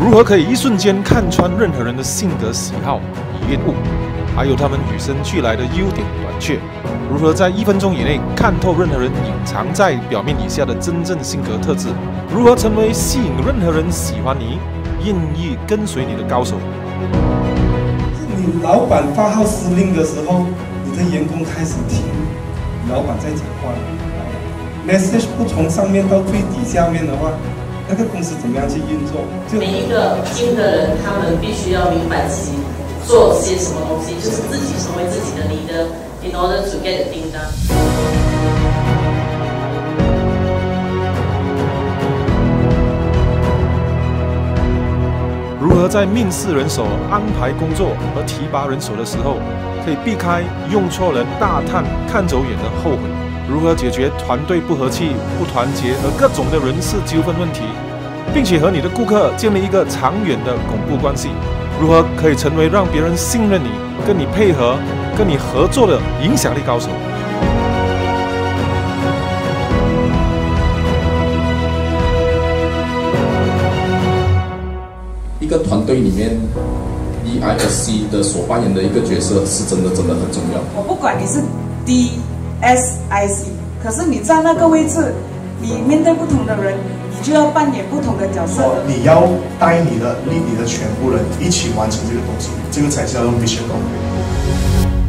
如何可以一瞬间看穿任何人的性格喜好与厌恶，还有他们与生俱来的优点短缺？如何在一分钟以内看透任何人隐藏在表面以下的真正性格特质？如何成为吸引任何人喜欢你、愿意跟随你的高手？你老板发号施令的时候，你的员工开始听老板在讲话。message 不从上面到最底下面的话。那个公司怎么样去运作？就每一个新的人，他们必须要明白自己做些什么东西，就是自己成为自己的 leader，in order to get the thing done。如何在面试人手、安排工作和提拔人手的时候，可以避开用错人、大叹看走眼的后悔？如何解决团队不和气、不团结和各种的人事纠纷问题，并且和你的顾客建立一个长远的巩固关系？如何可以成为让别人信任你、跟你配合、跟你合作的影响力高手？一个团队里面，E I S C 的所扮演的一个角色是真的真的很重要。我不管你是 D。S I C，可是你在那个位置，你面对不同的人，你就要扮演不同的角色。你要带你的、你的全部人一起完成这个东西，这个才叫 mission goal。